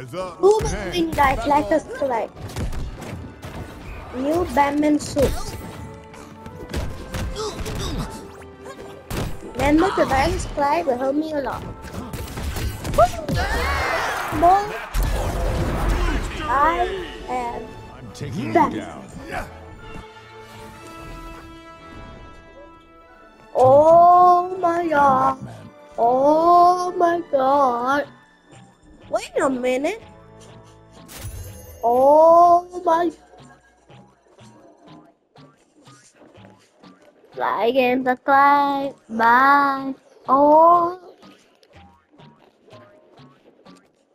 Who man, been died like a slide? New Batman suit. Look at that slide will help me a lot. Boy, I am I'm taking you down. Oh my god. Oh my god. Wait a minute. Oh my. Fly again the climb. Bye. Oh